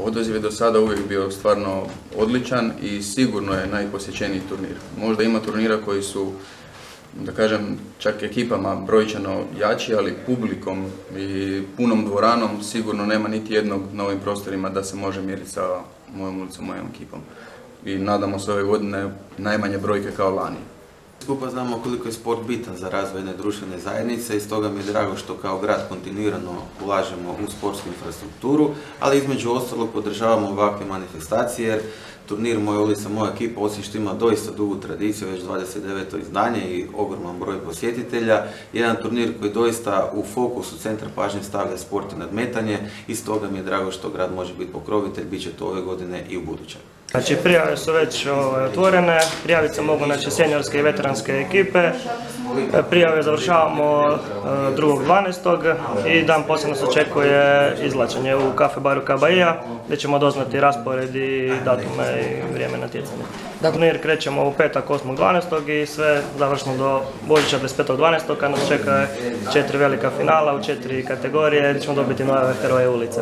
Odaziv je do sada uvijek bio stvarno odličan i sigurno je najposjećeniji turnir. Možda ima turnira koji su, da kažem, čak ekipama brojčano jači, ali publikom i punom dvoranom sigurno nema niti jednog na ovim prostorima da se može mjeriti sa mojom ulicom, mojom ekipom. I nadamo se ove godine najmanje brojke kao lani. Skupa znamo koliko je sport bitan za razvoj jedne društvene zajednice i stoga mi je drago što kao grad kontinuirano ulažemo u sportsku infrastrukturu, ali između ostalog podržavamo ovakve manifestacije jer turnir Moja ulica, moja ekipa, osim što ima doista dugu tradiciju, već 29. izdanje i ogroman broj posjetitelja, jedan turnir koji doista u fokusu centra pažnje stavlja sport i nadmetanje i stoga mi je drago što grad može biti pokrovitelj, bit će to ove godine i u budućem. Znači prijave su već ovaj, otvorene, prijaviti se mogu znači, seniorske i veteranske ekipe. E, Prijave završavamo 2.12. i dan poslije nas očekuje izlačenje u kafe baru Kabaija gdje ćemo doznati raspored i datume i vrijeme natjecanja. Turnir krećemo u petak 8.12. i sve završno do Božića 25.12. kad nas čeka četiri velika finala u četiri kategorije gdje ćemo dobiti nove heroje ulice.